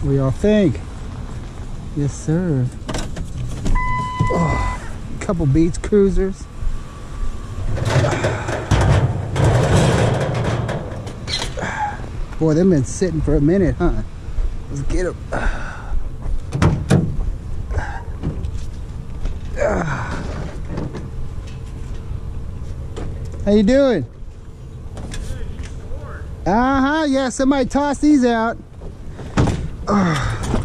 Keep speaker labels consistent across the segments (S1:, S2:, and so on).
S1: What do y'all think? Yes, sir. Oh, couple beach cruisers. Boy, they've been sitting for a minute, huh? Let's get them. How you doing? Uh-huh, yeah, somebody toss these out. I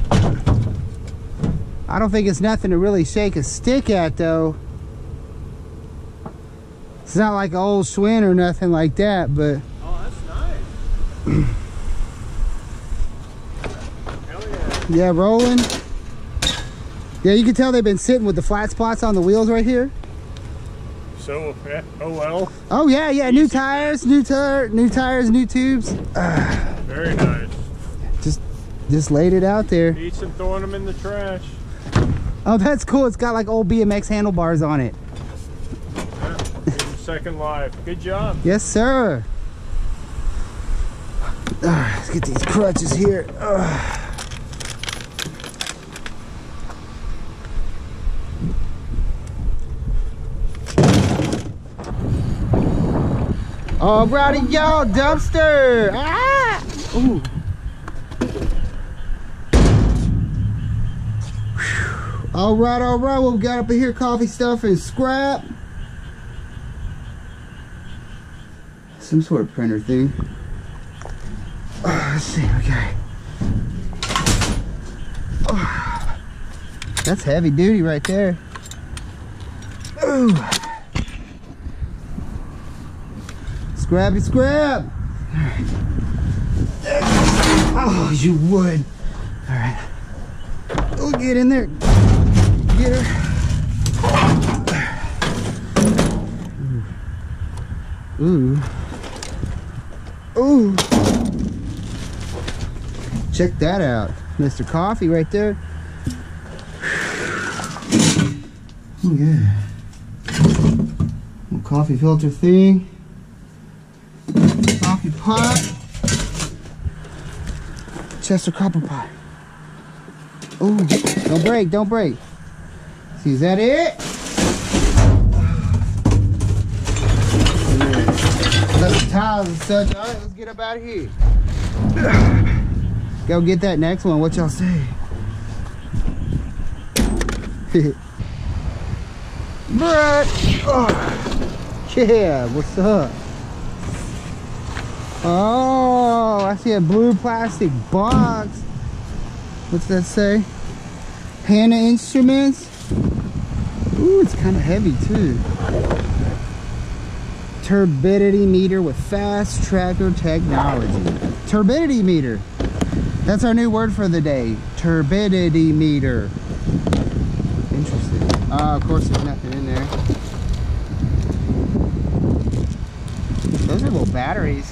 S1: don't think it's nothing to really shake a stick at, though. It's not like an old Schwinn or nothing like that, but...
S2: Oh, that's nice. Hell yeah.
S1: Yeah, rolling. Yeah, you can tell they've been sitting with the flat spots on the wheels right here.
S2: So, eh, oh well.
S1: Oh yeah, yeah, new tires, new tire, new tires, new tubes.
S2: Very nice.
S1: Just, laid it out there.
S2: Each and throwing them in the trash.
S1: Oh, that's cool. It's got like old BMX handlebars on it.
S2: Yeah. Second life. Good job.
S1: Yes, sir. All right, let's get these crutches here. Ugh. Alrighty, y'all, dumpster. Ah! Ooh. All right, all right. What we got up in here? Coffee stuff and scrap. Some sort of printer thing. Uh, let's see. Okay. Oh, that's heavy duty right there. Ooh. Scrappy scrap. Oh, you would. All right. We'll get in there. Get her. Ooh. Ooh. Check that out. Mr. Coffee right there. Yeah. Little coffee filter thing. Coffee pot. Chester copper pot. Oh, don't break, don't break. Is that it? The tiles and such. All right, let's get up out of here. Go get that next one. What y'all say? Brett. Oh. Yeah, what's up? Oh, I see a blue plastic box. What's that say? Hanna Instruments. Ooh, it's kind of heavy too. Turbidity meter with fast tracker technology. Turbidity meter. That's our new word for the day. Turbidity meter. Interesting. Uh, of course, there's nothing in there. Those are little batteries.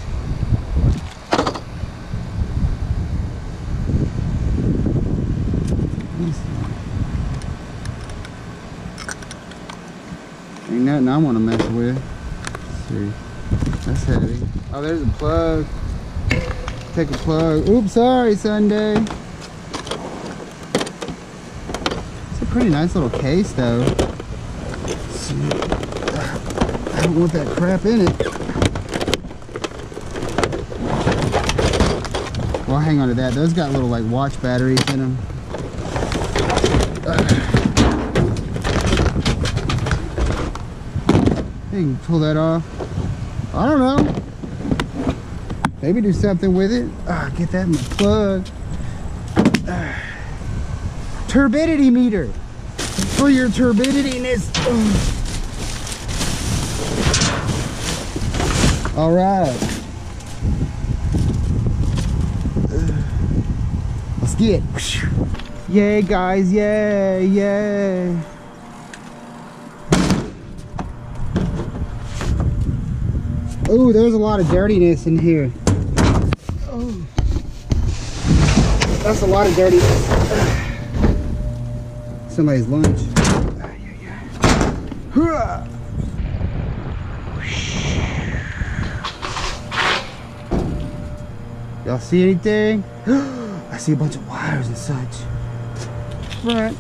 S1: Ain't nothing I want to mess with. Let's see. That's heavy. Oh, there's a plug. Take a plug. Oops, sorry, Sunday. It's a pretty nice little case, though. I don't want that crap in it. Well, hang on to that. Those got little like watch batteries in them. You can pull that off. I don't know. Maybe do something with it. Ah, get that in the plug. Ah. Turbidity meter for your turbidityness. All right. Let's get. Yay, guys! Yay! Yay! Oh, there's a lot of dirtiness in here. Oh, that's a lot of dirtiness. Somebody's lunch. Y'all see anything? I see a bunch of wires and such. Right.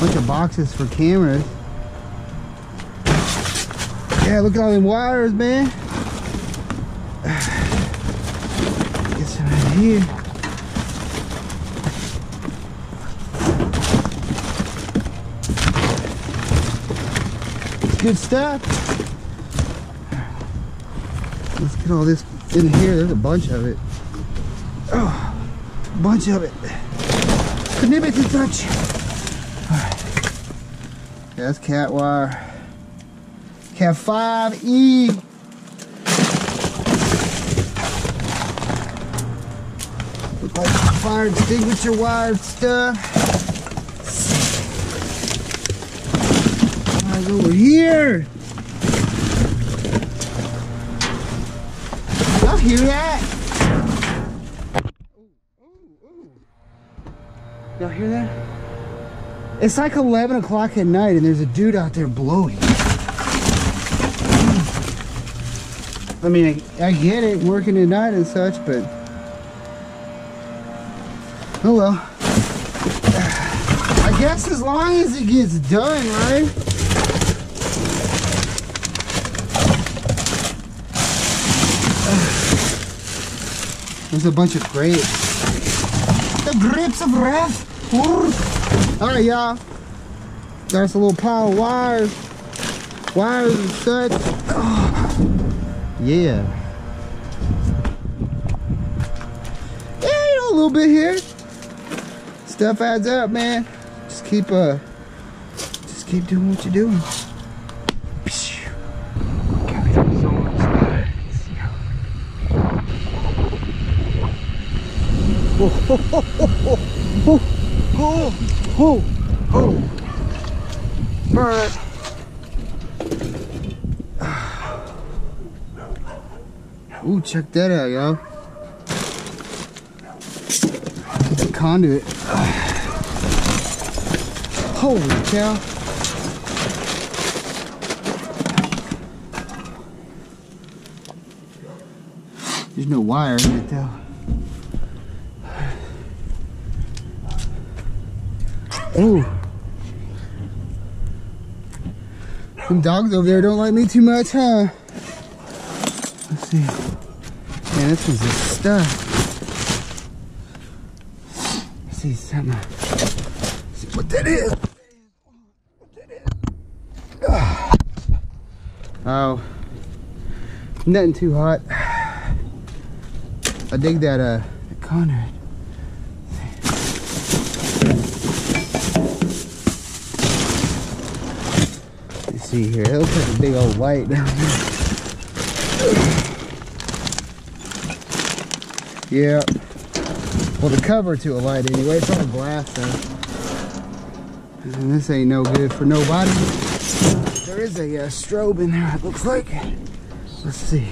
S1: Bunch of boxes for cameras. Yeah, look at all them wires, man. Get some right here. Good stuff. Let's get all this in here. There's a bunch of it. Oh, bunch of it. Nibble to touch. That's cat wire. Cat 5E. Look like fire extinguisher wire stuff. Eyes over here. Y'all hear that? Y'all hear that? It's like 11 o'clock at night and there's a dude out there blowing. I mean, I, I get it, working at night and such, but... Oh well. I guess as long as it gets done, right? There's a bunch of grapes. The grapes of wrath. Alright, y'all. Got us a little pile of wires. Wires and such. Oh, yeah. Yeah, you know, a little bit here. Stuff adds up, man. Just keep, uh, just keep doing what you're doing. Oh, oh, oh. Bird. Ooh, check that out, y'all. The conduit. Holy cow. There's no wire in it though. Oh. Some dogs over there don't like me too much, huh? Let's see. Man, this is the stuff. Let's see something. Let's see what that is. What that is. Ah. Oh. Nothing too hot. I dig that uh Conrad. Let's see here. It looks like a big old light down here. Yeah. Well, the cover to a light anyway. It's all glass though. And this ain't no good for nobody. There is a uh, strobe in there, it looks like. Let's see.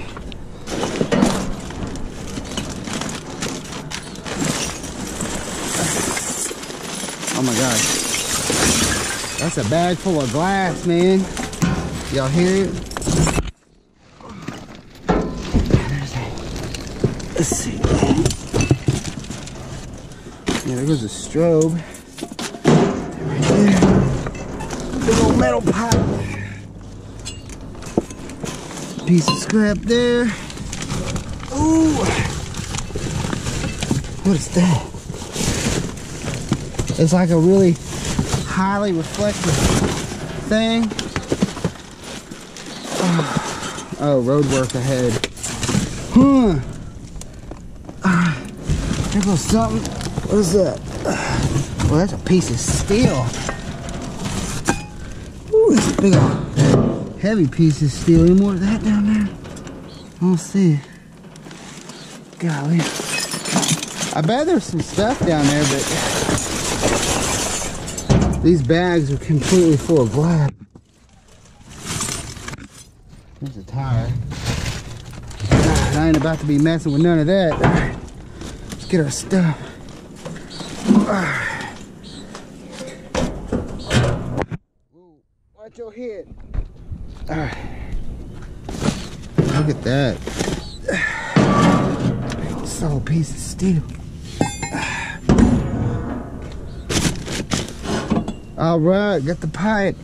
S1: Oh my gosh. That's a bag full of glass, man. Y'all hear it? Let's see. Yeah, there goes a strobe. Right. Big old metal pipe. Piece of scrap there. Ooh. What is that? It's like a really highly reflective thing. Oh, road work ahead. Huh. Ah, there goes something. What is that? Well, that's a piece of steel. Ooh, that's a big old heavy piece of steel. Any more of that down there? I don't see. Golly. I bet there's some stuff down there, but these bags are completely full of glass. There's a tire. I ain't about to be messing with none of that. All right, let's get our stuff. Whoa, watch your head. All right. Look at that. Solid piece of steel. All right, got the pipe.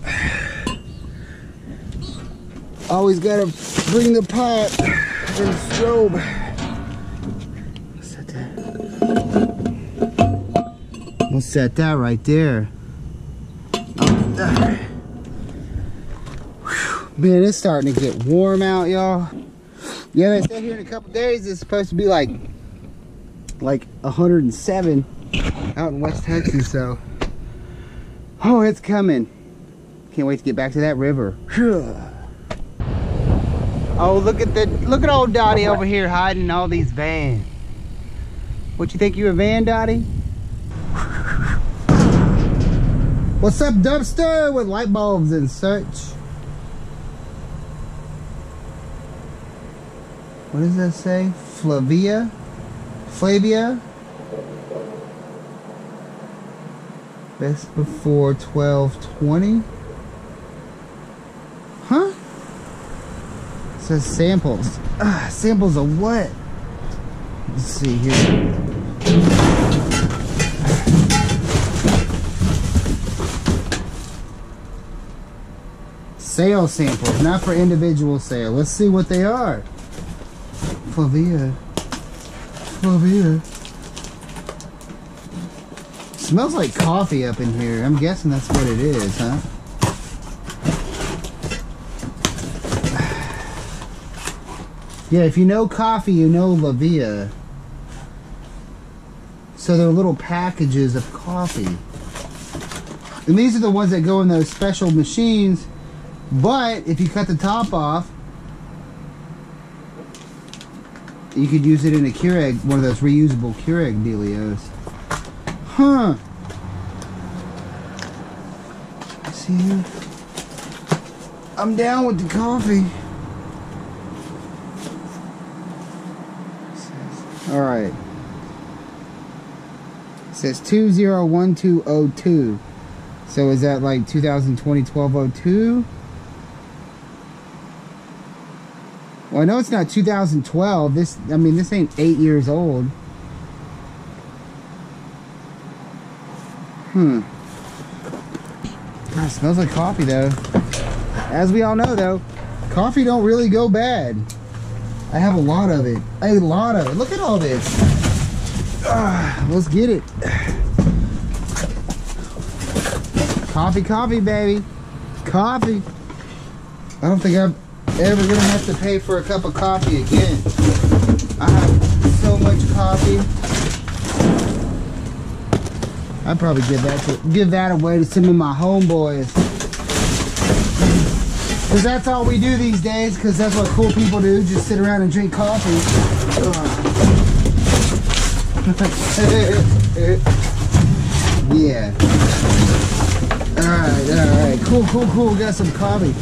S1: Always gotta bring the pipe and strobe. Set that. We'll set that right there. Whew. Man, it's starting to get warm out, y'all. Yeah, they said here in a couple days it's supposed to be like like 107 out in West Texas, so oh, it's coming. Can't wait to get back to that river. Oh, look at the look at old Dottie over here hiding in all these vans. What you think you a van, Dottie? What's up, dumpster with light bulbs and such? What does that say? Flavia? Flavia? Best before 1220? Huh? It says samples. Ah, samples of what? Let's see here. Sale samples, not for individual sale. Let's see what they are. Flavia. Flavia. Smells like coffee up in here. I'm guessing that's what it is, huh? Yeah, if you know coffee, you know Flavia. So they're little packages of coffee. And these are the ones that go in those special machines. But if you cut the top off, you could use it in a Keurig, one of those reusable Keurig dealios. Huh. See? I'm down with the coffee. All right. It says 201202. So is that like 2020 1202? Well, I know it's not 2012. This, I mean, this ain't eight years old. Hmm. God, smells like coffee though. As we all know though, coffee don't really go bad. I have a lot of it. A lot of it. Look at all this. Ah, let's get it. Coffee, coffee, baby. Coffee. I don't think I'm ever gonna have to pay for a cup of coffee again. I have so much coffee. I'd probably give that to, give that away to some of my homeboys. Cause that's all we do these days, cause that's what cool people do, just sit around and drink coffee. yeah. Alright, alright. Cool, cool, cool. Got some coffee.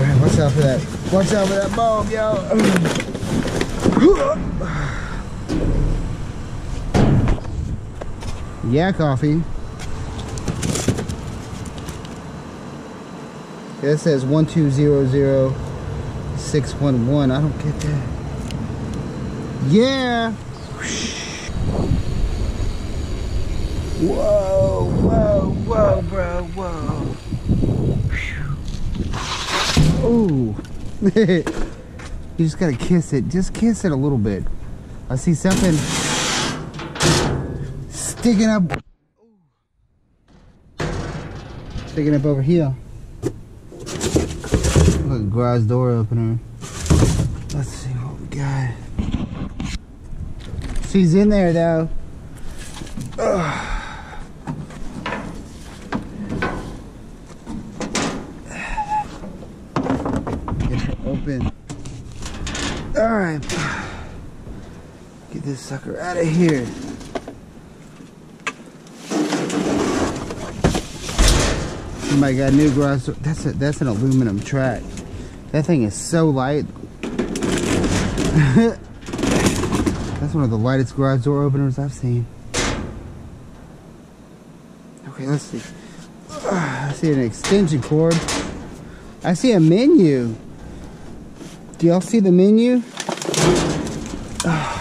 S1: Alright, watch out for that. Watch out for that bulb, yo. Yeah, coffee. Yeah, it says 1200611. I don't get that. Yeah. Whoa, whoa, whoa, bro, whoa. Ooh. you just gotta kiss it. Just kiss it a little bit. I see something sticking up. Sticking up over here. Garage door opener. Let's see what we got. She's in there though. Ugh. Get her open. Alright. Get this sucker out of here. Somebody got a new garage. That's a, that's an aluminum track. That thing is so light. that's one of the lightest garage door openers I've seen. Okay, let's see. I see an extension cord. I see a menu. Do y'all see the menu?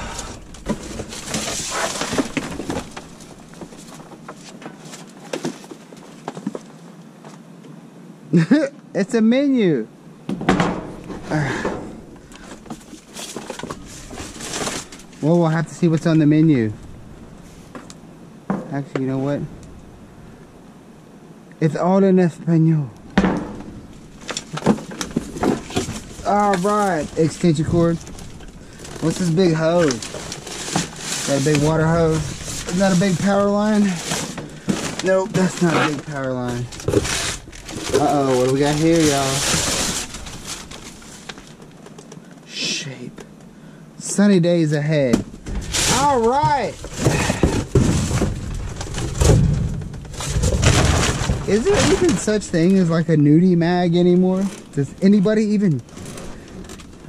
S1: it's a menu. Well, we'll have to see what's on the menu. Actually, you know what? It's all in Espanol. Alright, extension cord. What's this big hose? That a big water hose? Is that a big power line? Nope, that's not a big power line. Uh-oh, what do we got here, y'all? Shape. Sunny days ahead. Alright! Is there even such thing as like a nudie mag anymore? Does anybody even...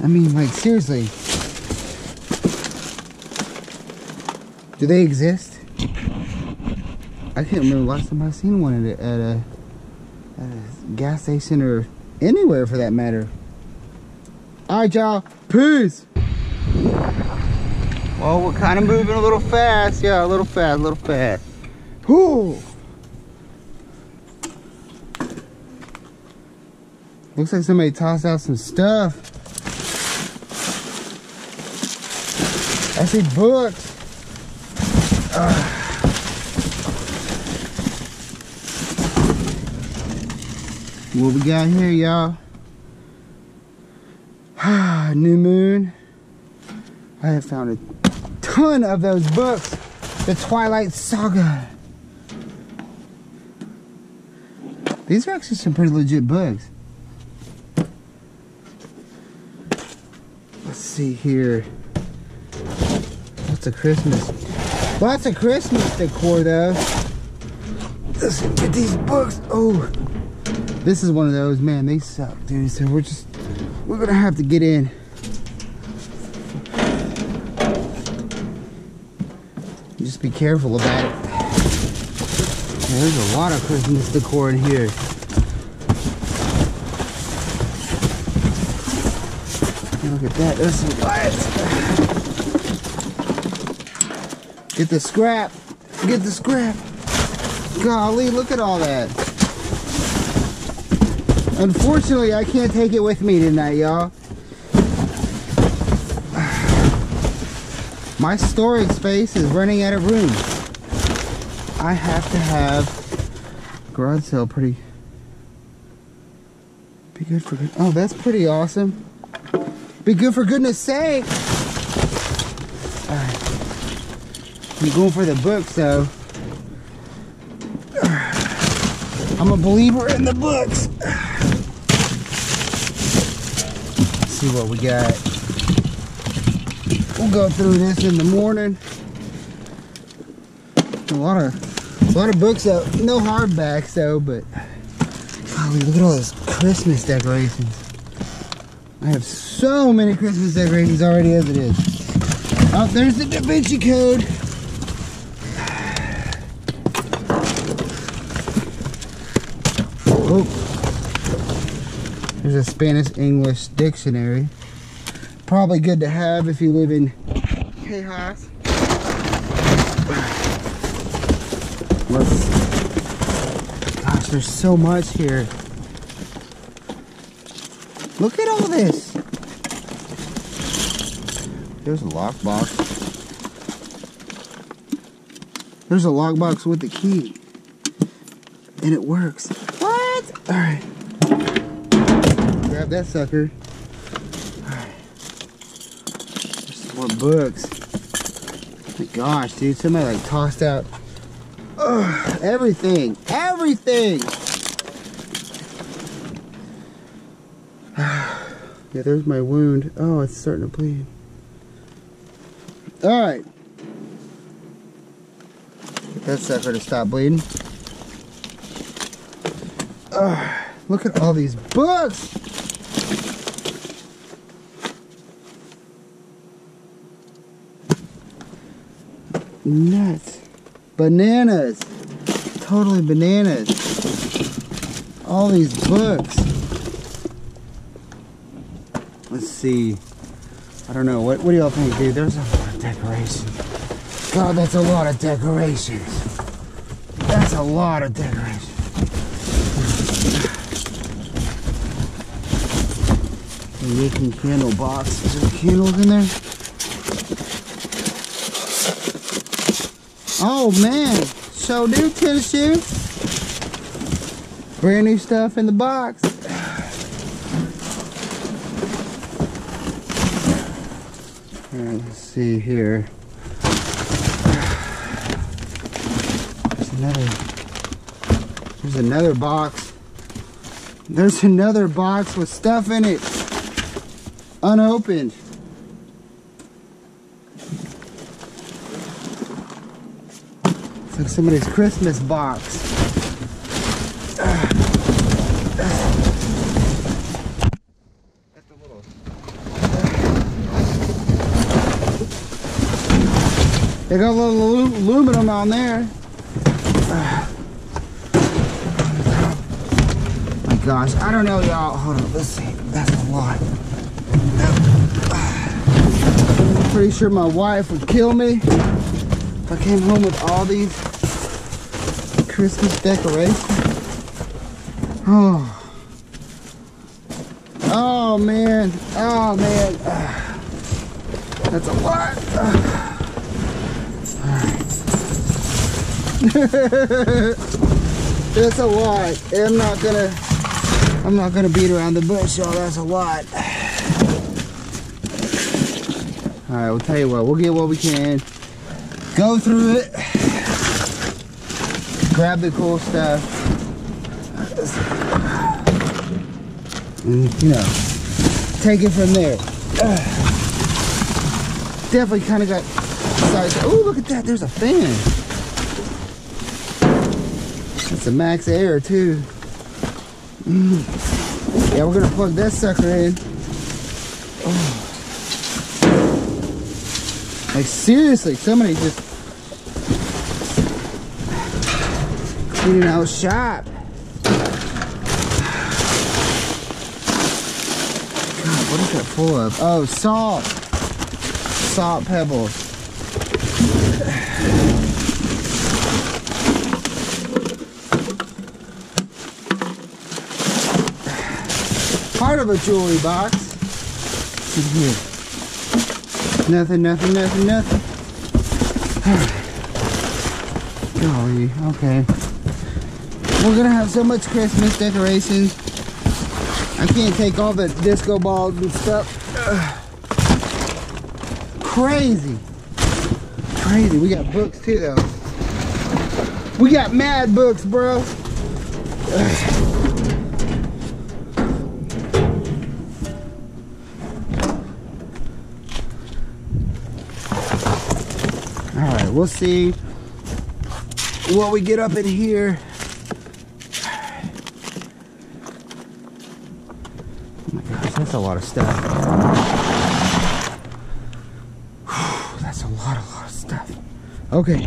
S1: I mean, like, seriously. Do they exist? I can't remember last time I seen one at a, at a, at a gas station or anywhere for that matter. Alright, y'all. Peace. Well, we're kind of moving a little fast. Yeah, a little fast, a little fast. Whoo! Looks like somebody tossed out some stuff. I see books. What we got here, y'all? New Moon. I have found a ton of those books. The Twilight Saga. These are actually some pretty legit books. Let's see here. What's a Christmas? Lots of Christmas decor though. Let's get these books. Oh, this is one of those. Man, they suck, dude. So we're just we're gonna have to get in. Just be careful about it. There's a lot of Christmas decor in here. Look at that. There's some lights. Get the scrap. Get the scrap. Golly, look at all that. Unfortunately, I can't take it with me tonight, y'all. My storage space is running out of room. I have to have garage sale pretty be good for good. Oh, that's pretty awesome. Be good for goodness sake. Alright. I'm going for the book, so I'm a believer in the books. Let's see what we got. We'll go through this in the morning. A lot of a lot of books out, no hardbacks though, but golly, look at all those Christmas decorations. I have so many Christmas decorations already as it is. Oh, there's the Da Vinci Code. Oh, there's a Spanish-English dictionary. Probably good to have if you live in Tejas. Let's, gosh, there's so much here. Look at all this. There's a lockbox. There's a lockbox with the key. And it works. What? Alright. Grab that sucker. Alright. More books. My gosh, dude. Somebody like tossed out ugh, everything. Everything! Yeah, there's my wound. Oh, it's starting to bleed. Alright. Get that sucker to stop bleeding. Uh, look at all these books! Nuts. Bananas. Totally bananas. All these books. let's see. I don't know. What, what do y'all think, dude? There's a lot of decoration. God, that's a lot of decorations. That's a lot of decorations. Making candle box. Is there candles in there? Oh man, so do shoes. Brand new stuff in the box. Alright, let's see here. There's another There's another box. There's another box with stuff in it. Unopened. Like somebody's Christmas box. They got a little aluminum on there. My gosh, I don't know, y'all. Hold on, let's see. That's a lot. I'm pretty sure my wife would kill me if I came home with all these Christmas decorations. Oh. Oh man. Oh man. That's a lot. That's a lot. I'm not gonna I'm not gonna beat around the bush, y'all. That's a lot. Alright, we'll tell you what, we'll get what we can. Go through it. Grab the cool stuff. And you know, take it from there. Definitely kind of got Oh, look at that. There's a fan. It's a max air too. Mm. Yeah, we're gonna plug that sucker in. Oh. Like seriously, somebody just cleaning out shop. God, what is that full of? Oh, salt. Salt pebbles. Part of a jewelry box. in here. Nothing, nothing, nothing, nothing. Golly, okay. We're gonna have so much Christmas decorations. I can't take all the disco balls and stuff. Crazy. Crazy. We got books too though. We got mad books, bro. All right, we'll see what we get up in here. Oh my gosh, that's a lot of stuff. That's a lot, a lot of stuff. Okay.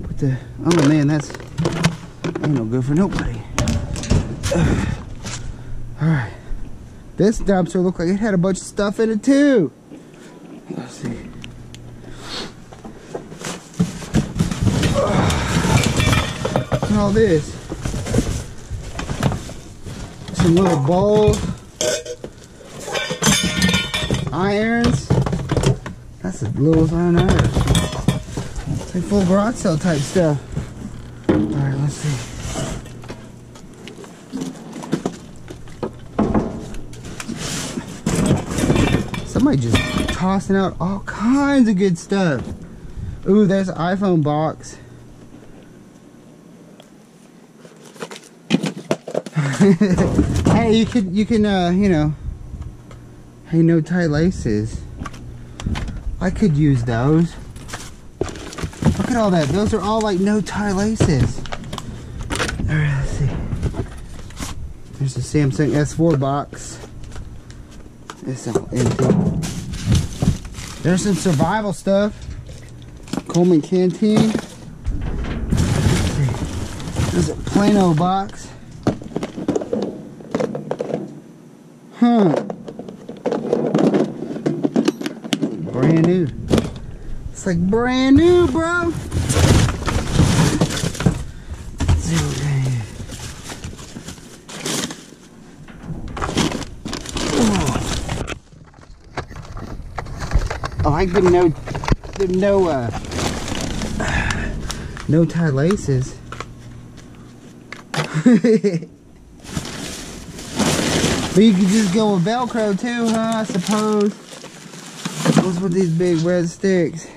S1: Put the, oh man, that's ain't no good for nobody. All right. This dumpster looked like it had a bunch of stuff in it too. Let's see. All this. Some little bowls. Irons. That's the littlest iron ever. It's like full garage sale type stuff. Alright, let's see. Somebody just tossing out all kinds of good stuff. Ooh, there's an iPhone box. hey, you can you can uh, you know, hey, no tie laces. I could use those. Look at all that. Those are all like no tie laces. Alright, let's see. There's a Samsung S4 box. It's all empty. There's some survival stuff. Coleman Canteen. There's a Plano box. Huh. Brand new. It's like brand new, bro. I like the no, the no, uh, no tie laces. but you could just go with Velcro too, huh? I suppose. What's with these big red sticks?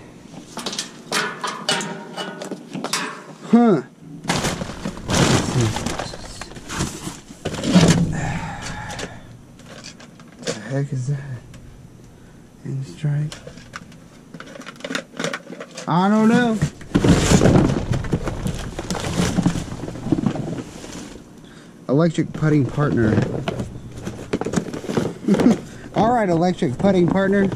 S1: Huh. What the heck is that? In strike. I don't know. Electric putting partner. All right, electric putting partner.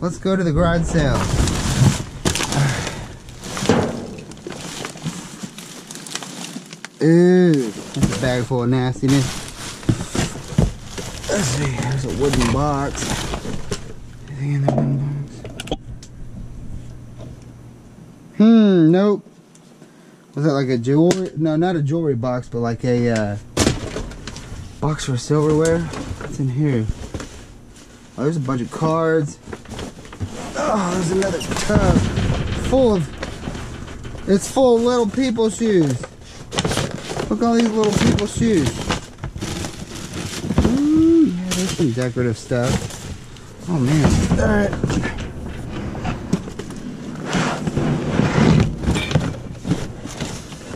S1: Let's go to the garage sale. Ooh, that's a bag full of nastiness. Let's see, there's a wooden box. Anything in the wooden box? Hmm, nope. Was that like a jewelry? No, not a jewelry box, but like a uh, box for silverware. What's in here? Oh, there's a bunch of cards. Oh, there's another tub full of. It's full of little people shoes. Look at all these little people shoes. Ooh, yeah, there's some decorative stuff. Oh man. Alright.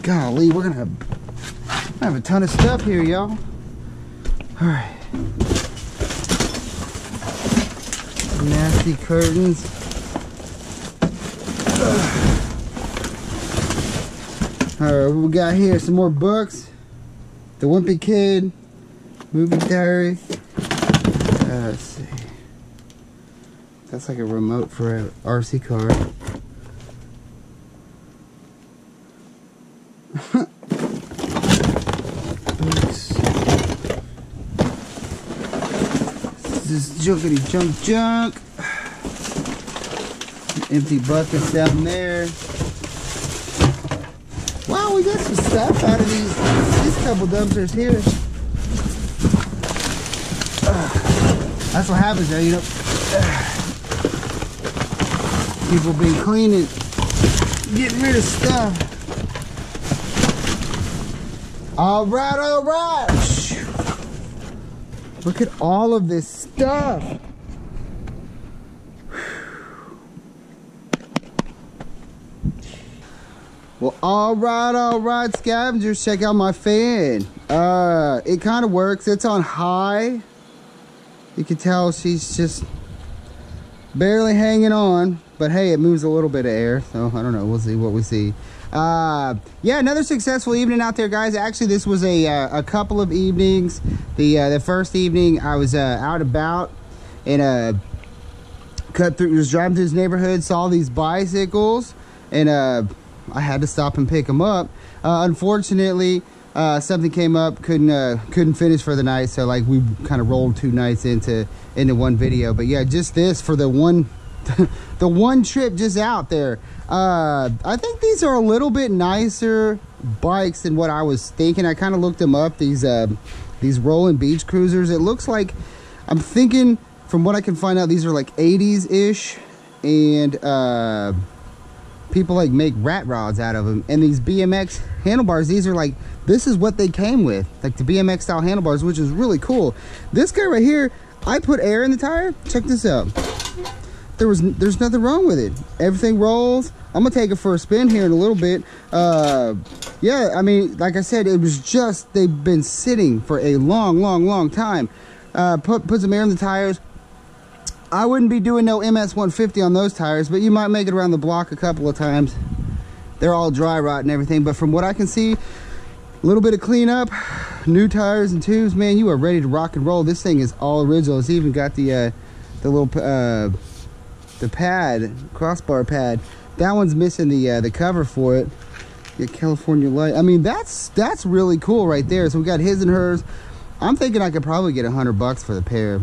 S1: Golly, we're gonna have, have a ton of stuff here, y'all. Alright. Nasty curtains. Alright, what we got here? Some more books. The Wimpy Kid. Movie diary. Uh, let's see. That's like a remote for a RC car. Books. Junkety junk junk. Empty buckets down there. Wow, we got some stuff out of these these couple dumpsters here. That's what happens there, you know. People been cleaning, getting rid of stuff. All right, all right. Look at all of this stuff. Well, all right, all right, scavengers, check out my fan. Uh, it kind of works. It's on high. You can tell she's just barely hanging on, but hey, it moves a little bit of air, so I don't know. We'll see what we see. Uh, yeah, another successful evening out there, guys. Actually, this was a uh, a couple of evenings. The uh, the first evening, I was uh, out about and uh, cut through, was driving through this neighborhood, saw these bicycles, and uh, I had to stop and pick them up. Uh, unfortunately, uh, something came up, couldn't uh, couldn't finish for the night, so like we kind of rolled two nights into into one video. But yeah, just this for the one the one trip just out there. Uh, I think these are a little bit nicer bikes than what I was thinking. I kind of looked them up. These uh, these Roland Beach Cruisers. It looks like I'm thinking from what I can find out, these are like 80s ish, and uh, people like make rat rods out of them. And these BMX handlebars, these are like this is what they came with, like the BMX style handlebars, which is really cool. This guy right here, I put air in the tire. Check this out there was there's nothing wrong with it. Everything rolls. I'm gonna take it for a spin here in a little bit. Uh yeah i mean like i said it was just they've been sitting for a long long long time. Uh put put some air in the tires. I wouldn't be doing no ms 150 on those tires but you might make it around the block a couple of times. They're all dry rot and everything but from what i can see a little bit of cleanup new tires and tubes man you are ready to rock and roll. This thing is all original. It's even got the uh the little uh the pad, crossbar pad. That one's missing the uh, the cover for it. The California light. I mean, that's that's really cool right there. So we got his and hers. I'm thinking I could probably get a hundred bucks for the pair.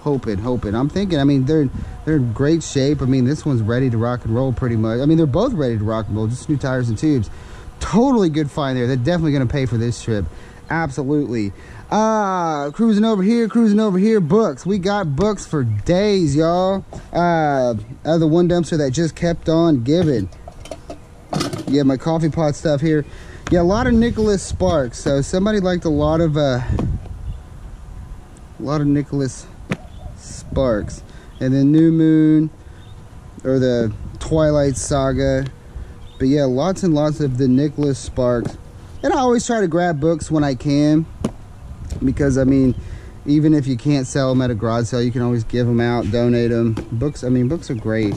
S1: Hoping, hoping. I'm thinking. I mean, they're they're in great shape. I mean, this one's ready to rock and roll pretty much. I mean, they're both ready to rock and roll. Just new tires and tubes. Totally good find there. They're definitely gonna pay for this trip. Absolutely. Uh, cruising over here, cruising over here. Books. We got books for days, y'all. Uh, the one dumpster that just kept on giving. Yeah, my coffee pot stuff here. Yeah, a lot of Nicholas Sparks. So somebody liked a lot of uh, a lot of Nicholas Sparks, and then New Moon or the Twilight Saga. But yeah, lots and lots of the Nicholas Sparks. And I always try to grab books when I can because I mean, even if you can't sell them at a garage sale, you can always give them out, donate them. Books, I mean, books are great.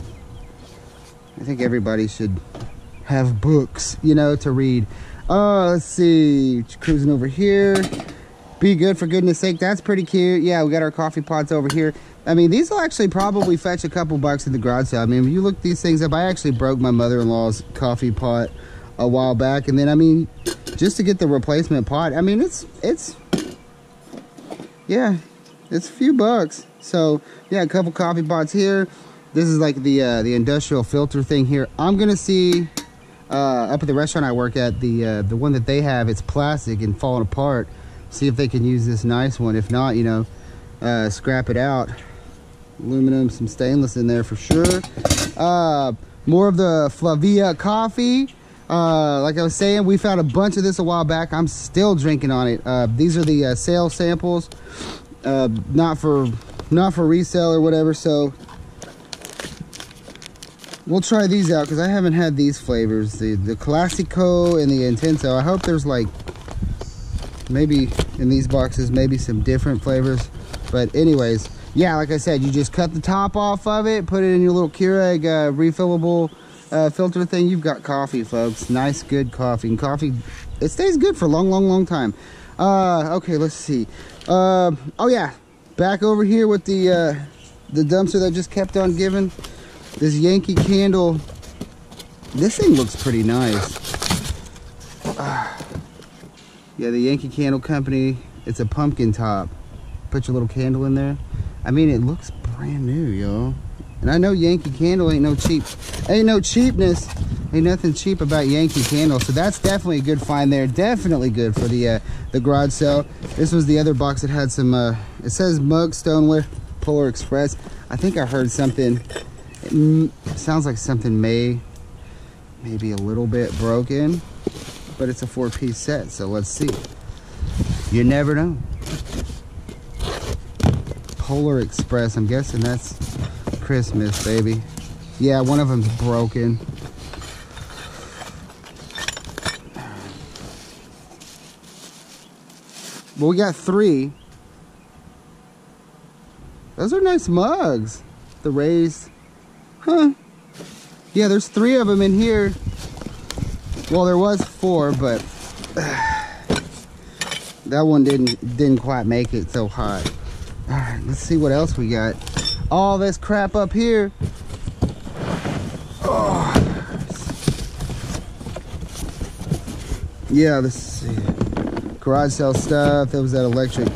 S1: I think everybody should have books, you know, to read. Oh, let's see. Cruising over here. Be good for goodness sake. That's pretty cute. Yeah, we got our coffee pots over here. I mean, these will actually probably fetch a couple bucks in the garage sale. I mean, if you look these things up, I actually broke my mother-in-law's coffee pot a while back. And then, I mean, just to get the replacement pot, I mean, it's, it's, yeah, it's a few bucks. So, yeah, a couple coffee pots here. This is like the, uh, the industrial filter thing here. I'm to see uh, up at the restaurant I work at, the uh, the one that they have, it's plastic and falling apart. See if they can use this nice one. If not, you know, uh, scrap it out. Aluminum, some stainless in there for sure. Uh, more of the Flavia coffee. Uh, like I was saying, we found a bunch of this a while back. I'm still drinking on it. Uh, these are the sale samples, not for not for resale or whatever. So we'll try these out because I haven't had these flavors the the Classico and the Intenso I hope there's like maybe in these boxes maybe some different flavors but anyways yeah like I said you just cut the top off of it put it in your little Keurig uh, refillable uh, filter thing you've got coffee folks nice good coffee and coffee it stays good for a long long long time uh, okay let's see uh, oh yeah back over here with the uh, the dumpster that just kept on giving this Yankee Candle, this thing looks pretty nice. Uh, yeah, the Yankee Candle Company, it's a pumpkin top. Put your little candle in there. I mean, it looks brand new, y'all. And I know Yankee Candle ain't no cheap, ain't no cheapness. Ain't nothing cheap about Yankee Candle. So that's definitely a good find there. Definitely good for the uh, the garage sale. This was the other box that had some, uh, it says mug stoneware, Polar Express. I think I heard something it sounds like something may, maybe a little bit broken, but it's a four-piece set, so let's see. You never know. Polar Express, I'm guessing that's Christmas, baby. Yeah, one of them's broken. Well, we got three. Those are nice mugs. The raised Huh. Yeah, there's three of them in here. Well, there was four, but that one didn't didn't quite make it so hot. All right, let's see what else we got. All this crap up here. Oh. Yeah, see. Garage sale stuff. There was that electric.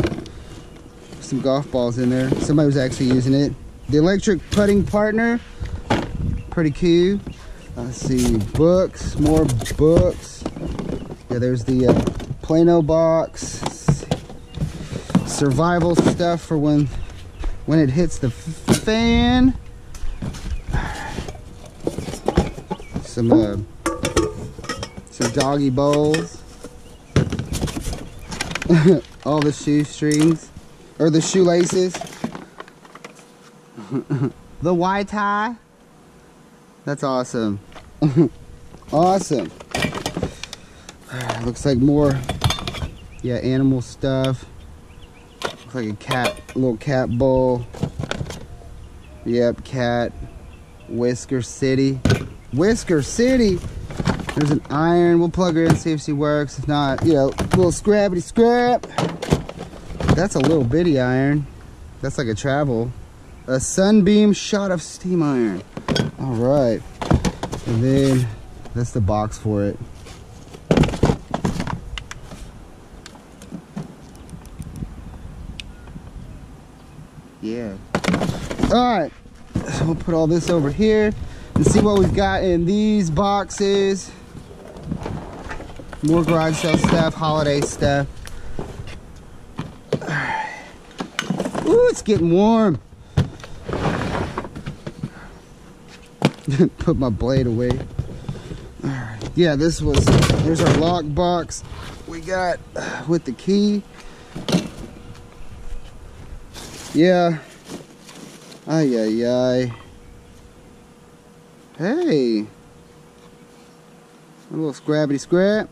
S1: Some golf balls in there. Somebody was actually using it. The electric putting partner pretty cute. Let's see, books, more books. Yeah, there's the uh, Plano box. Survival stuff for when when it hits the fan. Some uh, some doggy bowls. All the shoestrings or the shoelaces. the white tie. That's awesome. awesome. Looks like more, yeah, animal stuff. Looks like a cat, little cat bowl. Yep, cat. Whisker City. Whisker City. There's an iron. We'll plug her in, see if she works. If not, you know, little scrappity scrap. That's a little bitty iron. That's like a travel. A sunbeam shot of steam iron. All right. And then that's the box for it. yeah. All right, so we'll put all this over here and see what we've got in these boxes. More garage sale stuff, holiday stuff. Ooh, it's getting warm. put my blade away. Yeah, this was, there's our lock box we got with the key. Yeah. Ay, ay, ay. Hey. A little scrabbity scrap.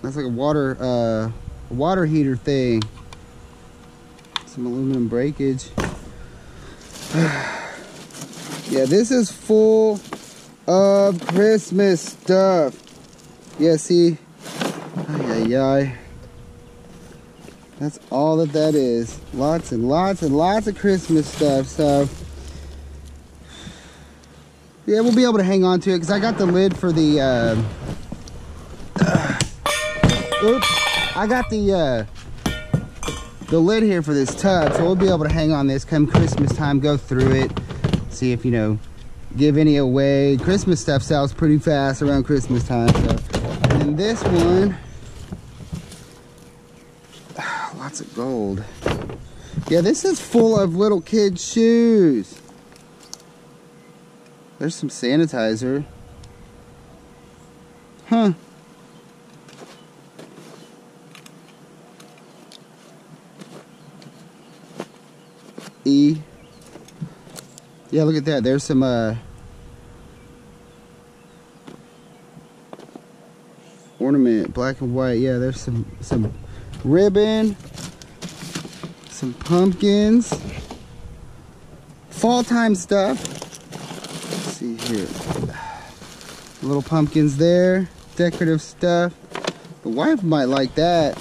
S1: That's like a water, uh, a water heater thing. Some aluminum breakage. yeah, this is full of Christmas stuff. Yeah, see? Ay, ay, ay. That's all that that is. Lots and lots and lots of Christmas stuff. So, yeah, we'll be able to hang on to it because I got the lid for the, uh, uh, oops, I got the, uh, the lid here for this tub. So we'll be able to hang on this come Christmas time, go through it, see if, you know, give any away. Christmas stuff sells pretty fast around Christmas time. So, and this one, lots of gold. Yeah, this is full of little kids' shoes. There's some sanitizer. Huh. E. Yeah, look at that. There's some, uh, ornament, black and white. Yeah, there's some, some ribbon, some pumpkins, fall time stuff. Let's see here. Little pumpkins there, decorative stuff. The wife might like that.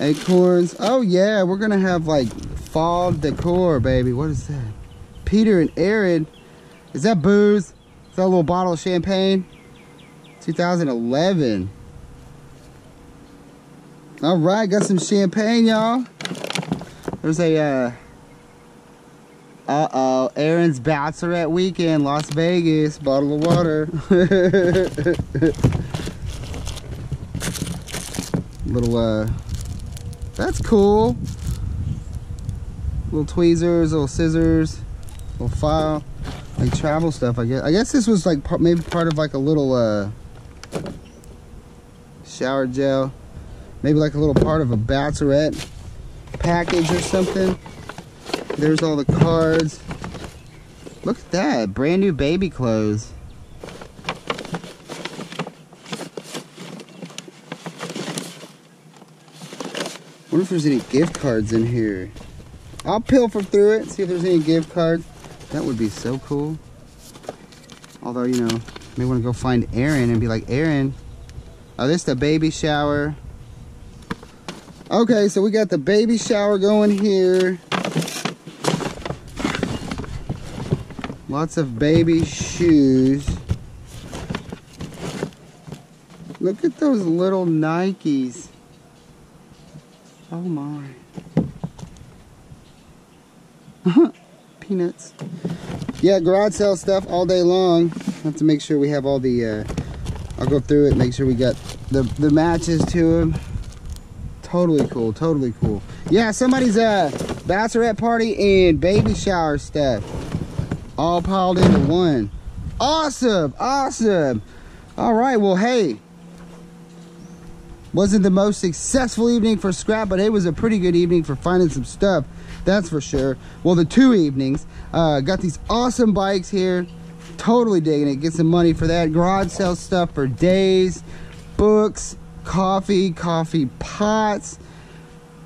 S1: Acorns. Oh yeah, we're gonna have like fall decor, baby. What is that? Peter and Aaron. Is that booze? Is that a little bottle of champagne? 2011. All right, got some champagne, y'all. There's a, uh, uh-oh, Aaron's Bachelorette weekend, Las Vegas, bottle of water. Little, uh, that's cool. Little tweezers, little scissors, little file, like travel stuff, I guess. I guess this was like maybe part of like a little, uh, shower gel. Maybe like a little part of a bachelorette package or something. There's all the cards. Look at that, brand new baby clothes. wonder if there's any gift cards in here. I'll pilfer through it, see if there's any gift cards. That would be so cool. Although, you know, may want to go find Aaron and be like, Aaron, oh, this the baby shower. Okay, so we got the baby shower going here. Lots of baby shoes. Look at those little Nikes. Oh my. Peanuts. Yeah, garage sale stuff all day long. Have to make sure we have all the, uh, I'll go through it, make sure we got the, the matches to them. Totally cool, totally cool. Yeah, somebody's uh, bachelorette party and baby shower stuff. All piled into one. Awesome, awesome. All right, well, hey, wasn't the most successful evening for scrap, but it was a pretty good evening for finding some stuff. That's for sure. Well, the two evenings. Uh, got these awesome bikes here. Totally digging it. Get some money for that. Garage sale stuff for days. Books, coffee, coffee pots,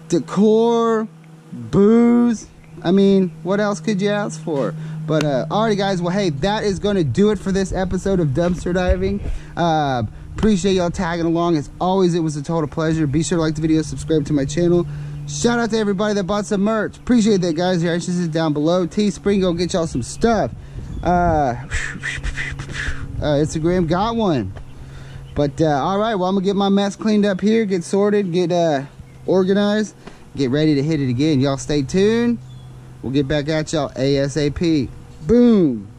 S1: decor, booze. I mean, what else could you ask for? But, uh, alrighty guys, well, hey, that is going to do it for this episode of Dumpster Diving. Uh, Appreciate y'all tagging along. As always, it was a total pleasure. Be sure to like the video, subscribe to my channel. Shout out to everybody that bought some merch. Appreciate that, guys. Your address is down below. Teespring, go get y'all some stuff. Uh, uh, Instagram got one. But uh, all right, well, I'm gonna get my mess cleaned up here, get sorted, get uh, organized, get ready to hit it again. Y'all stay tuned. We'll get back at y'all ASAP. Boom.